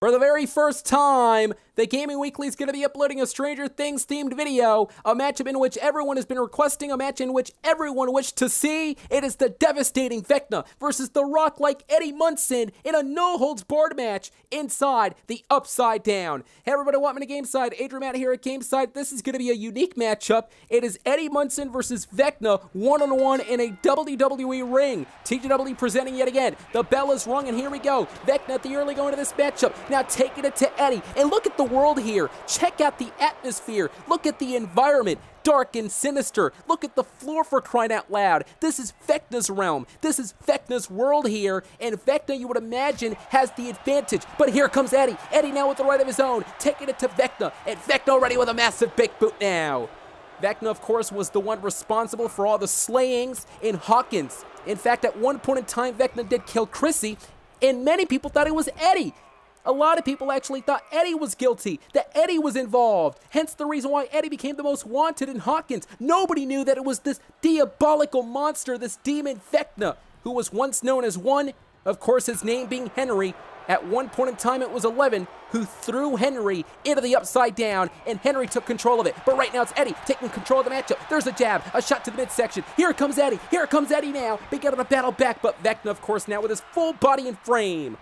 For the very first time, the Gaming Weekly is going to be uploading a Stranger Things themed video, a matchup in which everyone has been requesting, a match in which everyone wished to see. It is the devastating Vecna versus the rock like Eddie Munson in a no holds barred match inside the Upside Down. Hey everybody, welcome to Gameside. Adrian Matt here at Gameside. This is going to be a unique matchup. It is Eddie Munson versus Vecna one on one in a WWE ring. TGW presenting yet again. The bell is rung and here we go. Vecna the early going to this matchup. Now taking it to Eddie. And look at the world here. Check out the atmosphere. Look at the environment. Dark and sinister. Look at the floor for crying out loud. This is Vecna's realm. This is Vecna's world here. And Vecna, you would imagine, has the advantage. But here comes Eddie. Eddie now with the right of his own. Taking it to Vecna. And Vecna already with a massive big boot now. Vecna, of course, was the one responsible for all the slayings in Hawkins. In fact, at one point in time, Vecna did kill Chrissy, and many people thought it was Eddie. A lot of people actually thought Eddie was guilty, that Eddie was involved. Hence the reason why Eddie became the most wanted in Hawkins. Nobody knew that it was this diabolical monster, this demon Vecna, who was once known as one, of course, his name being Henry. At one point in time, it was 11 who threw Henry into the upside down, and Henry took control of it. But right now, it's Eddie taking control of the matchup. There's a jab, a shot to the midsection. Here comes Eddie. Here comes Eddie now. Big out of the battle back, but Vecna, of course, now with his full body and frame.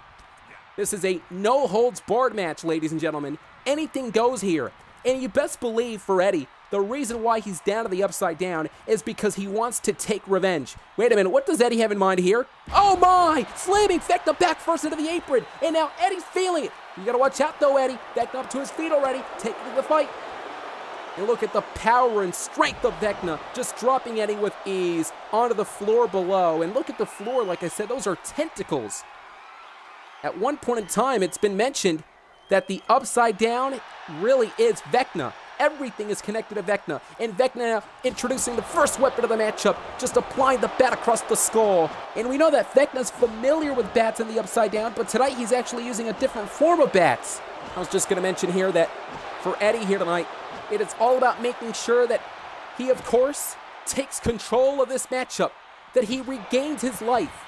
This is a no holds barred match, ladies and gentlemen. Anything goes here. And you best believe for Eddie, the reason why he's down to the upside down is because he wants to take revenge. Wait a minute, what does Eddie have in mind here? Oh my! Slamming Vecna back first into the apron, and now Eddie's feeling it. You gotta watch out though, Eddie. Vecna up to his feet already, taking the fight. And look at the power and strength of Vecna, just dropping Eddie with ease onto the floor below. And look at the floor, like I said, those are tentacles. At one point in time, it's been mentioned that the upside down really is Vecna. Everything is connected to Vecna. And Vecna introducing the first weapon of the matchup, just applying the bat across the skull. And we know that Vecna's familiar with bats in the upside down, but tonight he's actually using a different form of bats. I was just going to mention here that for Eddie here tonight, it is all about making sure that he, of course, takes control of this matchup, that he regains his life.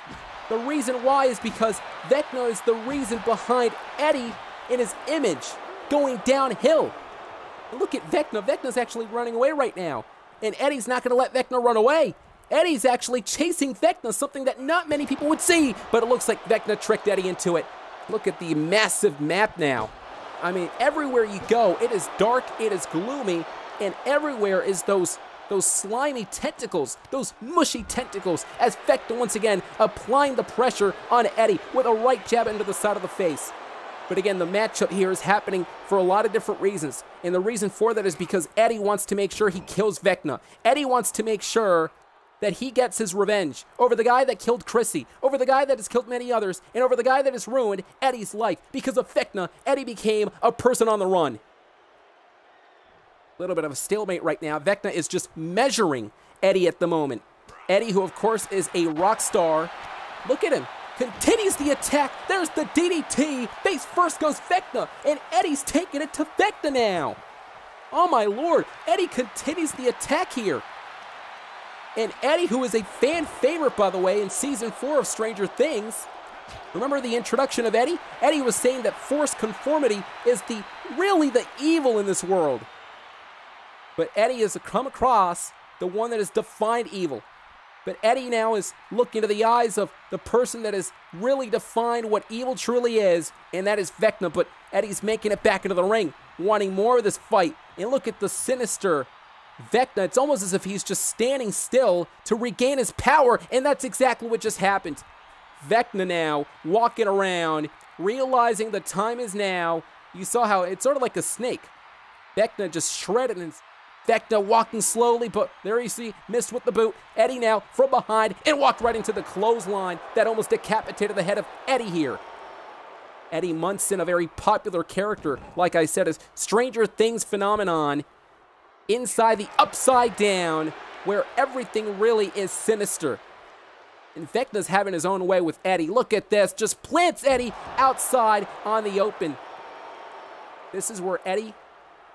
The reason why is because Vecna is the reason behind Eddie in his image going downhill. Look at Vecna. Vecna's actually running away right now. And Eddie's not going to let Vecna run away. Eddie's actually chasing Vecna, something that not many people would see. But it looks like Vecna tricked Eddie into it. Look at the massive map now. I mean, everywhere you go, it is dark, it is gloomy, and everywhere is those those slimy tentacles, those mushy tentacles, as Vecna once again applying the pressure on Eddie with a right jab into the side of the face. But again, the matchup here is happening for a lot of different reasons. And the reason for that is because Eddie wants to make sure he kills Vecna. Eddie wants to make sure that he gets his revenge over the guy that killed Chrissy, over the guy that has killed many others, and over the guy that has ruined Eddie's life. Because of Vecna, Eddie became a person on the run little bit of a stalemate right now. Vecna is just measuring Eddie at the moment. Eddie, who of course is a rock star. Look at him. Continues the attack. There's the DDT. Face first goes Vecna. And Eddie's taking it to Vecna now. Oh my lord. Eddie continues the attack here. And Eddie, who is a fan favorite, by the way, in season four of Stranger Things. Remember the introduction of Eddie? Eddie was saying that forced conformity is the really the evil in this world. But Eddie has come across the one that has defined evil. But Eddie now is looking into the eyes of the person that has really defined what evil truly is, and that is Vecna. But Eddie's making it back into the ring, wanting more of this fight. And look at the sinister Vecna. It's almost as if he's just standing still to regain his power, and that's exactly what just happened. Vecna now walking around, realizing the time is now. You saw how it's sort of like a snake. Vecna just shredded and Vecna walking slowly, but there you see, missed with the boot. Eddie now from behind and walked right into the clothesline that almost decapitated the head of Eddie here. Eddie Munson, a very popular character, like I said, is Stranger Things phenomenon inside the Upside Down, where everything really is sinister. And Vecna's having his own way with Eddie. Look at this, just plants Eddie outside on the open. This is where Eddie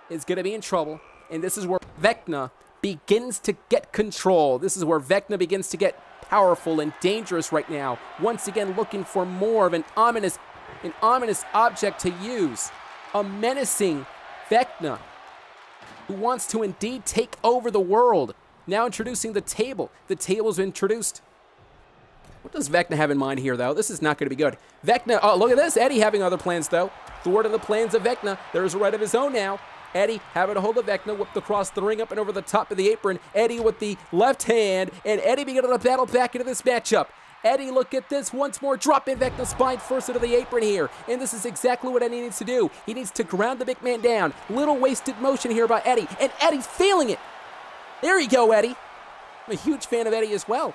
is going to be in trouble. And this is where Vecna begins to get control. This is where Vecna begins to get powerful and dangerous right now. Once again, looking for more of an ominous an ominous object to use, a menacing Vecna who wants to indeed take over the world. Now introducing the table. The table's introduced. What does Vecna have in mind here, though? This is not going to be good. Vecna, oh, look at this. Eddie having other plans, though. Thwarted the plans of Vecna. There's a right of his own now. Eddie having a hold of Vecna, whipped across the ring, up and over the top of the apron. Eddie with the left hand, and Eddie beginning to battle back into this matchup. Eddie, look at this once more. Drop in spine first into the apron here. And this is exactly what Eddie needs to do. He needs to ground the big man down. Little wasted motion here by Eddie. And Eddie's feeling it. There you go, Eddie. I'm a huge fan of Eddie as well.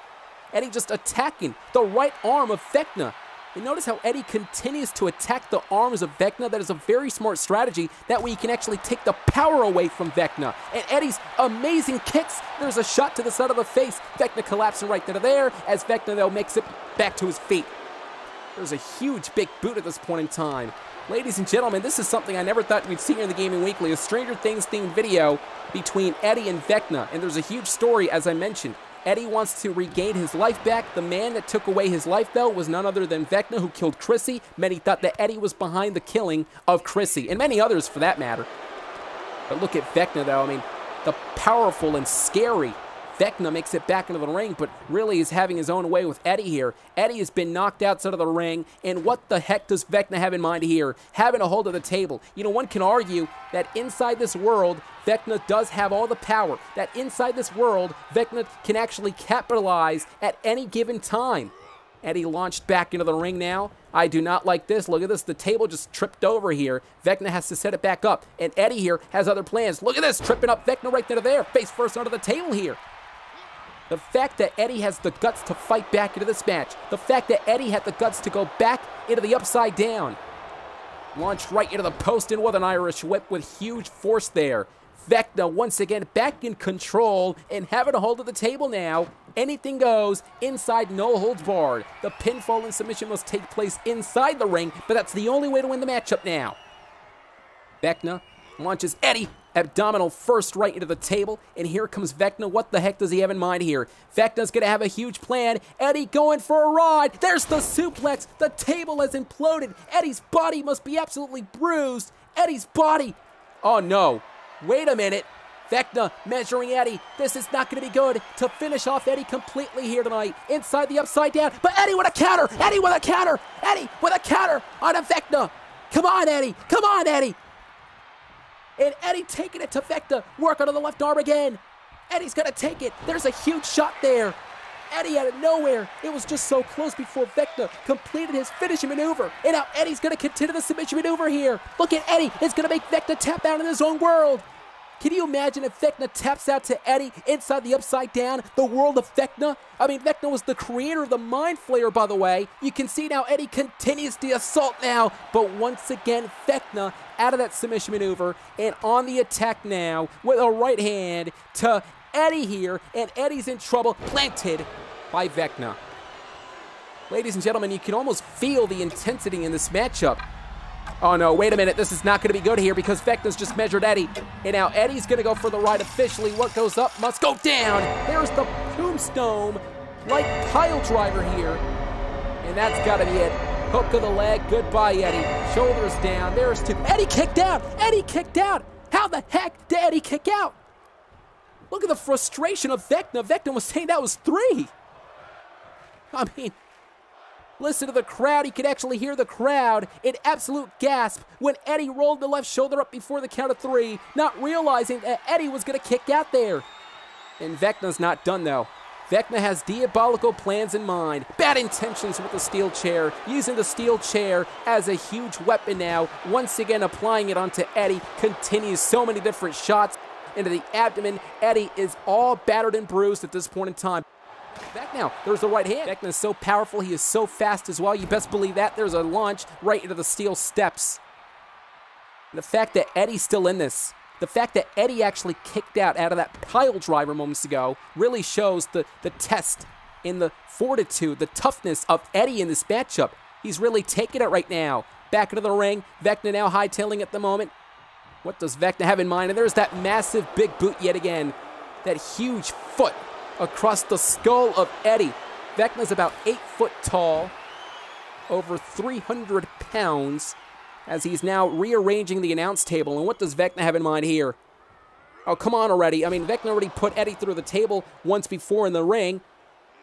Eddie just attacking the right arm of Vecna. And notice how Eddie continues to attack the arms of Vecna. That is a very smart strategy. That way he can actually take the power away from Vecna. And Eddie's amazing kicks. There's a shot to the side of the face. Vecna collapsing right there, there as Vecna, though, makes it back to his feet. There's a huge big boot at this point in time. Ladies and gentlemen, this is something I never thought we'd see here in the Gaming Weekly, a Stranger Things themed video between Eddie and Vecna. And there's a huge story, as I mentioned. Eddie wants to regain his life back. The man that took away his life, though, was none other than Vecna, who killed Chrissy. Many thought that Eddie was behind the killing of Chrissy, and many others for that matter. But look at Vecna, though. I mean, the powerful and scary Vecna makes it back into the ring, but really is having his own way with Eddie here. Eddie has been knocked outside of the ring, and what the heck does Vecna have in mind here? Having a hold of the table. You know, one can argue that inside this world, Vecna does have all the power. That inside this world, Vecna can actually capitalize at any given time. Eddie launched back into the ring now. I do not like this. Look at this. The table just tripped over here. Vecna has to set it back up. And Eddie here has other plans. Look at this. Tripping up Vecna right there. Face first under the table here. The fact that Eddie has the guts to fight back into this match. The fact that Eddie had the guts to go back into the upside down. Launched right into the post and with an Irish whip with huge force there. Vecna once again back in control and having a hold of the table now. Anything goes inside no holds barred. The pinfall and submission must take place inside the ring, but that's the only way to win the matchup now. Vecna launches Eddie abdominal first right into the table, and here comes Vecna. What the heck does he have in mind here? Vecna's gonna have a huge plan. Eddie going for a ride. There's the suplex. The table has imploded. Eddie's body must be absolutely bruised. Eddie's body. Oh no. Wait a minute. Vecna measuring Eddie. This is not going to be good to finish off Eddie completely here tonight. Inside the upside down. But Eddie with a counter. Eddie with a counter. Eddie with a counter on a Vecna. Come on, Eddie. Come on, Eddie. And Eddie taking it to Vecna. Work on the left arm again. Eddie's going to take it. There's a huge shot there. Eddie out of nowhere. It was just so close before Vecna completed his finishing maneuver. And now Eddie's going to continue the submission maneuver here. Look at Eddie. It's going to make Vecna tap out in his own world. Can you imagine if Vecna taps out to Eddie inside the Upside Down, the world of Vecna? I mean, Vecna was the creator of the Mind Flayer, by the way. You can see now Eddie continues the assault now, but once again, Vecna out of that submission maneuver and on the attack now with a right hand to Eddie here, and Eddie's in trouble, planted by Vecna. Ladies and gentlemen, you can almost feel the intensity in this matchup. Oh no, wait a minute, this is not going to be good here because Vecna's just measured Eddie. And now Eddie's going to go for the right officially. What goes up must go down. There's the tombstone, like pile driver here. And that's got to be it. Hook of the leg, goodbye Eddie. Shoulders down, there's two. Eddie kicked out, Eddie kicked out. How the heck did Eddie kick out? Look at the frustration of Vecna. Vecna was saying that was three. I mean, Listen to the crowd. He could actually hear the crowd in absolute gasp when Eddie rolled the left shoulder up before the count of three, not realizing that Eddie was going to kick out there. And Vecna's not done, though. Vecna has diabolical plans in mind, bad intentions with the steel chair, using the steel chair as a huge weapon now, once again applying it onto Eddie, continues so many different shots into the abdomen. Eddie is all battered and bruised at this point in time. Back now. There's the right hand. Vecna is so powerful. He is so fast as well. You best believe that. There's a launch right into the steel steps. The fact that Eddie's still in this, the fact that Eddie actually kicked out out of that pile driver moments ago really shows the, the test in the fortitude, the toughness of Eddie in this matchup. He's really taking it right now. Back into the ring. Vecna now hightailing at the moment. What does Vecna have in mind? And there's that massive big boot yet again. That huge foot across the skull of Eddie. Vecna's about eight foot tall. over 300 pounds as he's now rearranging the announce table. And what does Vecna have in mind here? Oh, come on already. I mean, Vecna already put Eddie through the table once before in the ring.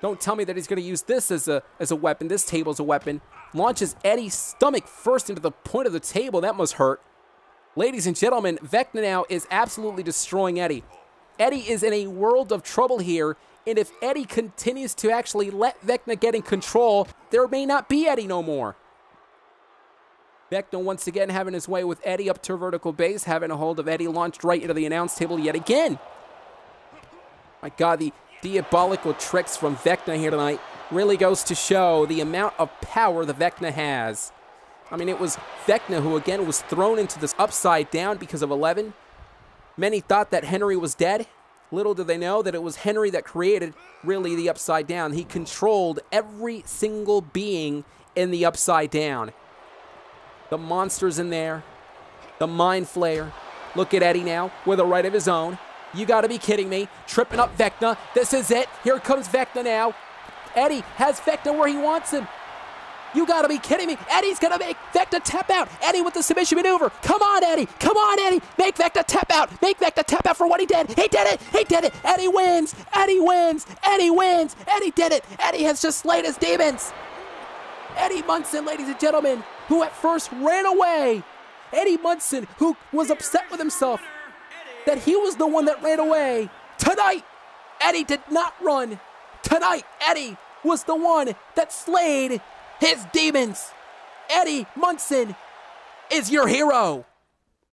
Don't tell me that he's going to use this as a, as a weapon, this table as a weapon. Launches Eddie's stomach first into the point of the table. That must hurt. Ladies and gentlemen, Vecna now is absolutely destroying Eddie. Eddie is in a world of trouble here, and if Eddie continues to actually let Vecna get in control, there may not be Eddie no more. Vecna once again having his way with Eddie up to a vertical base, having a hold of Eddie launched right into the announce table yet again. My God, the diabolical tricks from Vecna here tonight really goes to show the amount of power the Vecna has. I mean, it was Vecna who again was thrown into this upside down because of 11. Many thought that Henry was dead. Little did they know that it was Henry that created really the upside down. He controlled every single being in the upside down. The monsters in there, the mind flayer. Look at Eddie now with a right of his own. You got to be kidding me. Tripping up Vecna. This is it. Here comes Vecna now. Eddie has Vecna where he wants him. You gotta be kidding me. Eddie's gonna make Vecna tap out. Eddie with the submission maneuver. Come on, Eddie. Come on, Eddie. Make Vecna tap out. Make Vecna tap out for what he did. He did it. He did it. Eddie wins. Eddie wins. Eddie wins. Eddie did it. Eddie has just slayed his demons. Eddie Munson, ladies and gentlemen, who at first ran away. Eddie Munson, who was upset with himself that he was the one that ran away. Tonight, Eddie did not run. Tonight, Eddie was the one that slayed his demons. Eddie Munson is your hero.